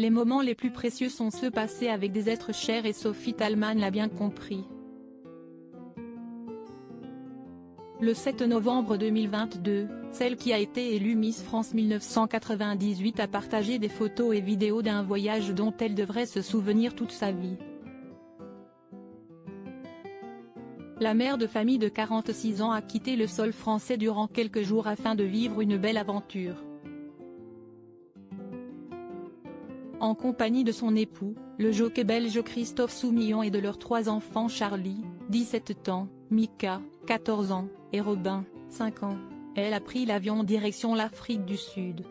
Les moments les plus précieux sont ceux passés avec des êtres chers et Sophie Talman l'a bien compris. Le 7 novembre 2022, celle qui a été élue Miss France 1998 a partagé des photos et vidéos d'un voyage dont elle devrait se souvenir toute sa vie. La mère de famille de 46 ans a quitté le sol français durant quelques jours afin de vivre une belle aventure. En compagnie de son époux, le jockey belge Christophe Soumillon et de leurs trois enfants Charlie, 17 ans, Mika, 14 ans, et Robin, 5 ans, elle a pris l'avion direction l'Afrique du Sud.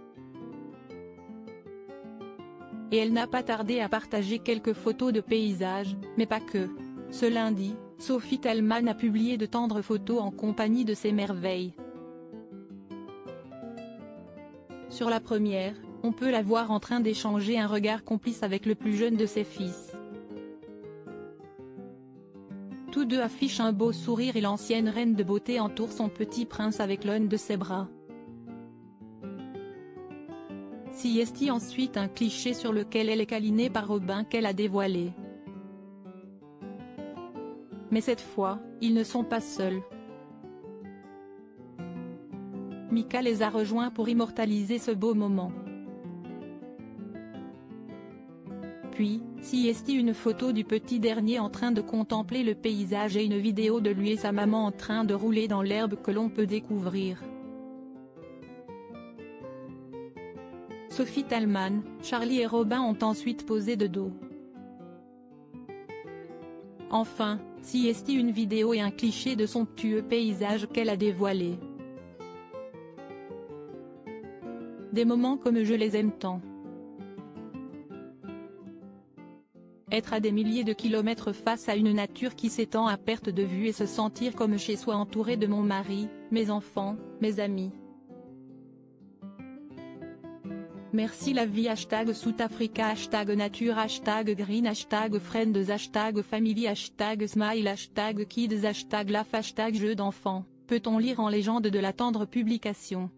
Et elle n'a pas tardé à partager quelques photos de paysages, mais pas que. Ce lundi, Sophie Talman a publié de tendres photos en compagnie de ses merveilles. Sur la première, on peut la voir en train d'échanger un regard complice avec le plus jeune de ses fils. Tous deux affichent un beau sourire et l'ancienne reine de beauté entoure son petit prince avec l'un de ses bras. Siesti ensuite un cliché sur lequel elle est câlinée par Robin qu'elle a dévoilé. Mais cette fois, ils ne sont pas seuls. Mika les a rejoints pour immortaliser ce beau moment. Puis, Siesti une photo du petit dernier en train de contempler le paysage et une vidéo de lui et sa maman en train de rouler dans l'herbe que l'on peut découvrir. Sophie Talman, Charlie et Robin ont ensuite posé de dos. Enfin, Siesti une vidéo et un cliché de son tueux paysage qu'elle a dévoilé. Des moments comme je les aime tant. Être à des milliers de kilomètres face à une nature qui s'étend à perte de vue et se sentir comme chez soi entouré de mon mari, mes enfants, mes amis. Merci la vie hashtag Africa hashtag nature hashtag green hashtag friends hashtag family hashtag smile hashtag kids hashtag laf hashtag jeux d'enfants, peut-on lire en légende de la tendre publication?